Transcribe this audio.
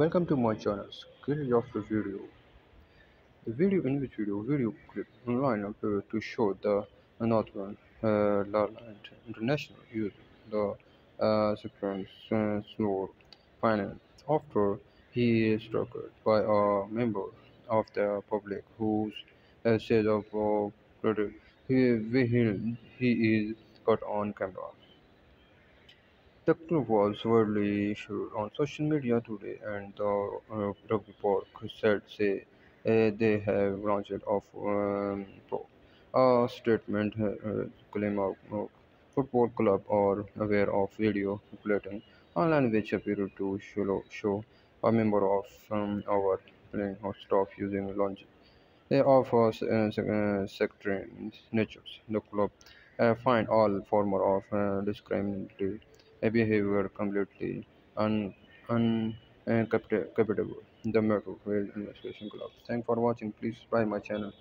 Welcome to my channel, Skill of the Video. The video in this video, video clip online appeared to show the Northern uh, Ireland International using the uh, sequence uh, slow finance after he is struck by a member of the public whose uh, says of uh, he, he is caught on camera. The club was widely shared on social media today, and the uh, rugby park said say uh, they have launched off um. A statement uh, claim of uh, football club are aware of video circulating online which appeared to show, show a member of um, our playing or staff using lunge. They offer uh, uh, sectarian natures. The club uh, find all form of uh, discriminatory uh, behavior completely un- unacceptable. The matter failed investigation club. Thanks for watching. Please subscribe my channel.